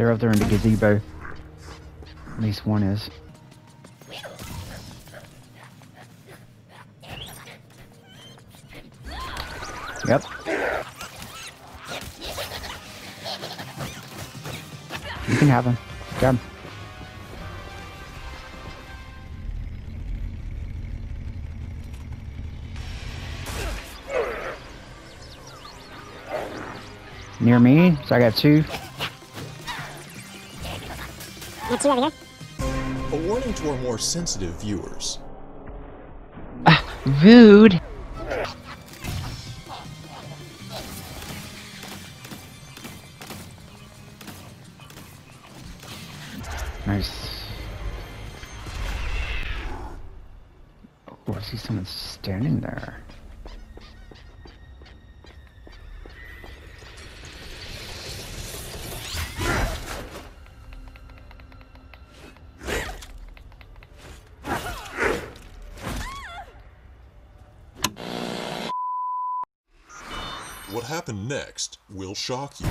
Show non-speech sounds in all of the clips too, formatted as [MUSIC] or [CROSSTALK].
They're up there in the gazebo. At least one is. Yep. You can have him. Grab him. Near me, so I got two. Got two over here. A warning to our more sensitive viewers. Ah, rude. Nice. Oh, I see someone standing there. What happened next will shock you.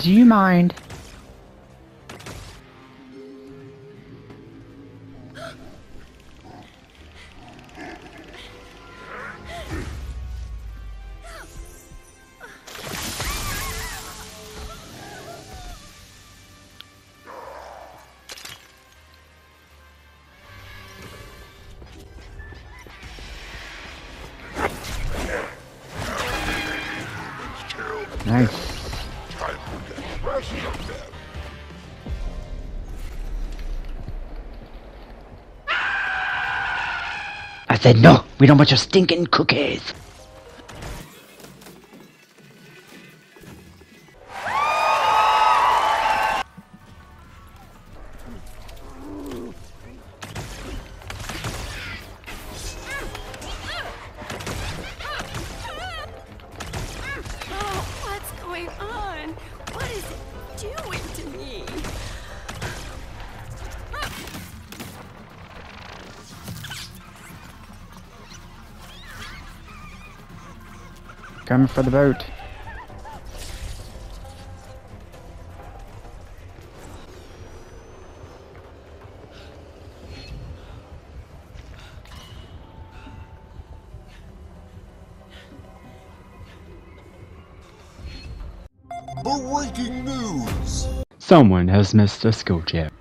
Do you mind? Nice. I said no. We don't want your stinking cookies. Doing to me? Coming for the boat. Breaking news! Someone has missed a skill check.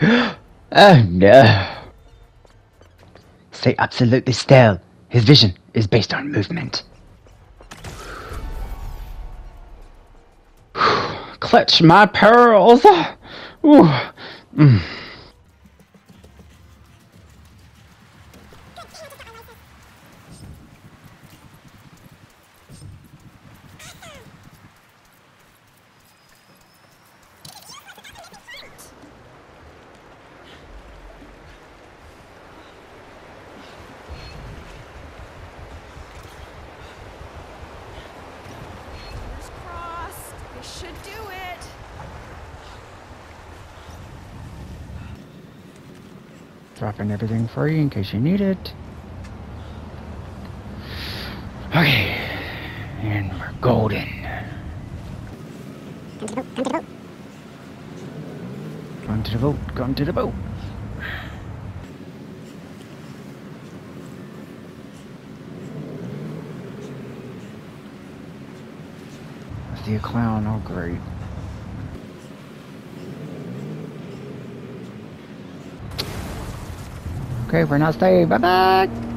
oh no. Stay absolutely still. His vision is based on movement. [SIGHS] Clutch my pearls. Ooh. Mm. Do it. Dropping everything for you in case you need it. Okay. And we're golden. Come to the boat. Come to the boat. Going to the boat. Going to the boat. I see a clown. Oh, great. Okay, we're not staying. Bye bye.